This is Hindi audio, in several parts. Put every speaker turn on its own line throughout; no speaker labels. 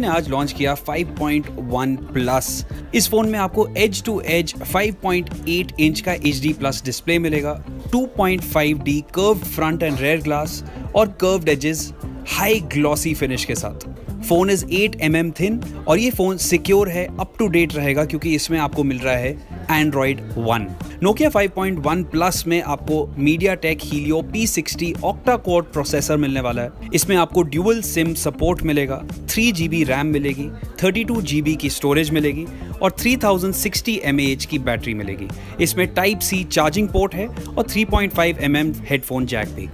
ने आज लॉन्च किया 5.1 प्लस इस फ़ोन में आपको एज टू एज 5.8 इंच का एच डी प्लस डिस्प्ले मिलेगा 2.5D curve front end rear glass और curved edges high glossy finish के साथ। Phone is 8 M mm thin और ये फ़ोन सिक्योर है अप टू डेट रहेगा क्योंकि इसमें आपको मिल रहा है एंड्रॉइड 1 नोकिया 5.1 प्लस में आपको MediaTek Helio P60 octa core processor मिलने वाला है। इसमें आपको ड्यूअल सिम सपोर्ट मिलेगा थ्री जी बी रैम मिलेगी थर्टी टू जी बी की स्टोरेज मिलेगी और 3060 mAh की बैटरी मिलेगी। इसमें टाइप सी चार्जिंग पोर्ट है और 3.5 पॉइंट mm हेडफोन जैक भी।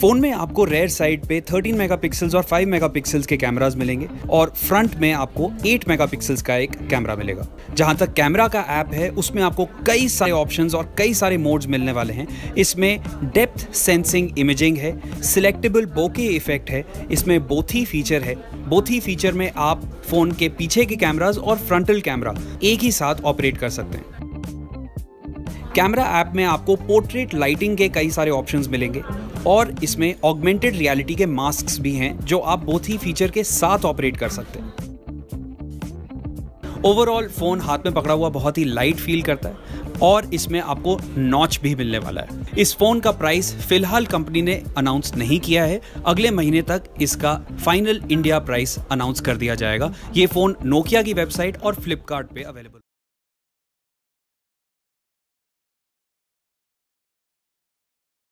फ़ोन में आपको रेयर साइड पे 13 मेगापिक्सल्स और 5 मेगापिक्सल्स के कैमरास मिलेंगे और फ्रंट में आपको 8 मेगापिक्सल्स का एक कैमरा मिलेगा। जहाँ तक कैमरा का ऐप है, उसमें आपको कई सारे ऑप्शंस और कई सारे मोड्स मिलने वाले हैं। इसमें डेप्थ सेंसिंग इमेजिंग है सिलेक्टेबल बोके इफ़ेक्ट है, इसमें बोथी फीचर है। बोथी फीचर में आप फ़ोन के पीछे के कैमराज और फ्रंटल कैमरा एक ही साथ ऑपरेट कर सकते हैं। कैमरा ऐप में आपको पोर्ट्रेट लाइटिंग के कई सारे ऑप्शंस मिलेंगे। और इसमें ऑगमेंटेड रियलिटी के मास्क भी हैं, जो आप बोथ ही फीचर के साथ ऑपरेट कर सकते हैं। ओवरऑल फ़ोन हाथ में पकड़ा हुआ बहुत ही लाइट फील करता है और इसमें आपको नॉच भी मिलने वाला है। इस फ़ोन का प्राइस फ़िलहाल कंपनी ने अनाउंस नहीं किया है। अगले महीने तक इसका फाइनल इंडिया प्राइस अनाउंस कर दिया जाएगा। ये फ़ोन नोकिया की वेबसाइट और फ्लिपकार्ट अवेलेबल